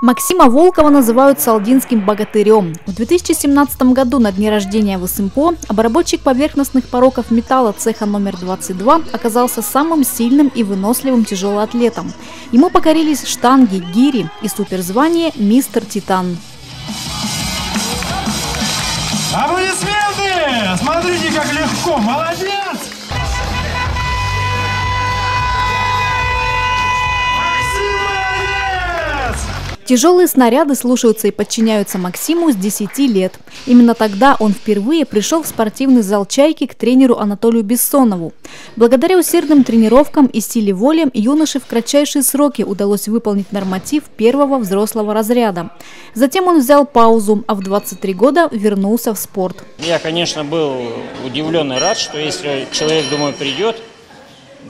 Максима Волкова называют салдинским богатырем. В 2017 году на дне рождения в СМПО обработчик поверхностных пороков металла цеха номер 22 оказался самым сильным и выносливым тяжелоатлетом. Ему покорились штанги, гири и суперзвание «Мистер Титан». Аплодисменты! Смотрите, как легко! Молодец! Тяжелые снаряды слушаются и подчиняются Максиму с 10 лет. Именно тогда он впервые пришел в спортивный зал «Чайки» к тренеру Анатолию Бессонову. Благодаря усердным тренировкам и силе воли юноше в кратчайшие сроки удалось выполнить норматив первого взрослого разряда. Затем он взял паузу, а в 23 года вернулся в спорт. Я, конечно, был удивлен и рад, что если человек, думаю, придет,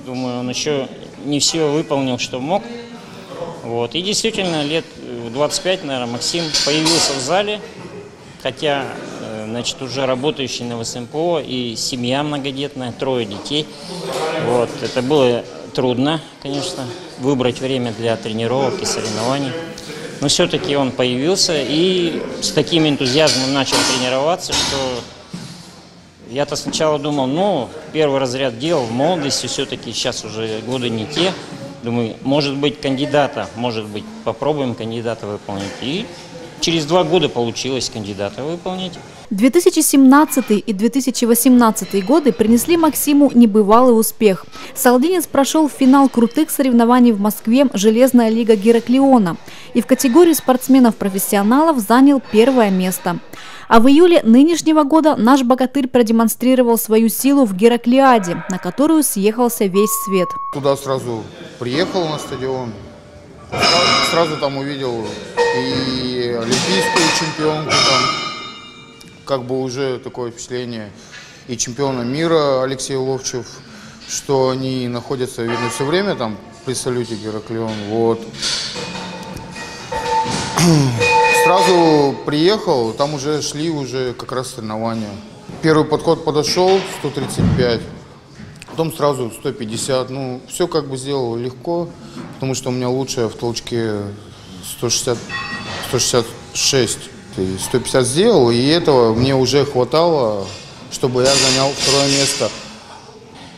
думаю, он еще не все выполнил, что мог. Вот. И действительно, лет в 25, наверное, Максим появился в зале, хотя, э, значит, уже работающий на ВСМПО и семья многодетная, трое детей. Вот. Это было трудно, конечно, выбрать время для тренировок и соревнований. Но все-таки он появился и с таким энтузиазмом начал тренироваться, что я-то сначала думал, ну, первый разряд делал в молодости, все-таки сейчас уже годы не те. Думаю, может быть, кандидата, может быть, попробуем кандидата выполнить. И через два года получилось кандидата выполнить. 2017 и 2018 годы принесли Максиму небывалый успех. Салдинец прошел в финал крутых соревнований в Москве «Железная лига Гераклиона» и в категории спортсменов-профессионалов занял первое место. А в июле нынешнего года наш богатырь продемонстрировал свою силу в Гераклиаде, на которую съехался весь свет. Туда сразу приехал на стадион, сразу там увидел и олимпийскую чемпионку там, как бы уже такое впечатление и чемпиона мира Алексей Ловчев, что они находятся, видно, все время там при салюте Гераклеон. Вот. Сразу приехал, там уже шли уже как раз соревнования. Первый подход подошел, 135, потом сразу 150. Ну, все как бы сделал легко, потому что у меня лучшая в толчке 160, 166. И 150 сделал, и этого мне уже хватало, чтобы я занял второе место.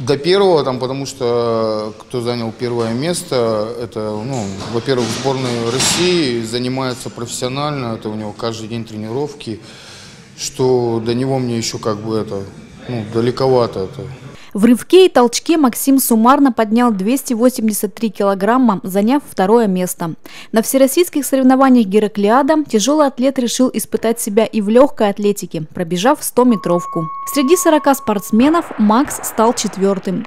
До первого, там, потому что кто занял первое место, это, ну, во-первых, сборная России занимается профессионально, это у него каждый день тренировки, что до него мне еще как бы это, ну, далековато это. В рывке и толчке Максим суммарно поднял 283 килограмма, заняв второе место. На всероссийских соревнованиях Гераклиада тяжелый атлет решил испытать себя и в легкой атлетике, пробежав 100-метровку. Среди 40 спортсменов Макс стал четвертым.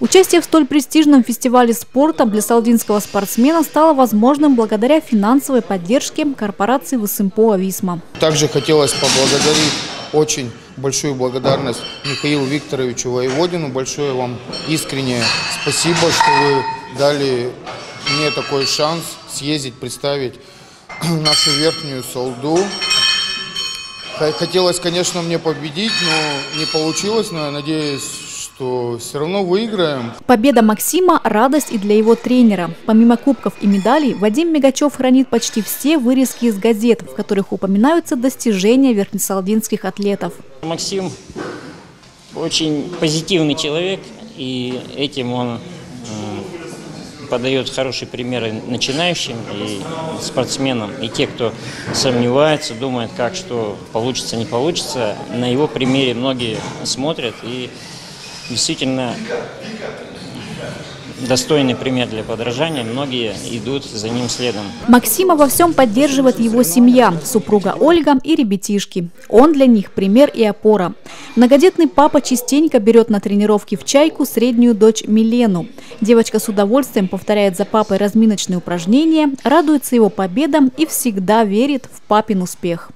Участие в столь престижном фестивале спорта для салдинского спортсмена стало возможным благодаря финансовой поддержке корпорации ВСМПО «Ависма». Также хотелось поблагодарить очень большую благодарность Михаилу Викторовичу Воеводину. Большое вам искреннее спасибо, что вы дали мне такой шанс съездить, представить нашу верхнюю солду. Хотелось, конечно, мне победить, но не получилось, но я надеюсь, что все равно выиграем. Победа Максима – радость и для его тренера. Помимо кубков и медалей, Вадим Мегачев хранит почти все вырезки из газет, в которых упоминаются достижения верхнесалдинских атлетов. Максим очень позитивный человек, и этим он подает хорошие примеры начинающим и спортсменам. И те, кто сомневается, думает, как что получится, не получится, на его примере многие смотрят и действительно достойный пример для подражания, многие идут за ним следом. Максима во всем поддерживает его семья, супруга Ольга и ребятишки. Он для них пример и опора. Многодетный папа частенько берет на тренировки в «Чайку» среднюю дочь Милену. Девочка с удовольствием повторяет за папой разминочные упражнения, радуется его победам и всегда верит в папин успех.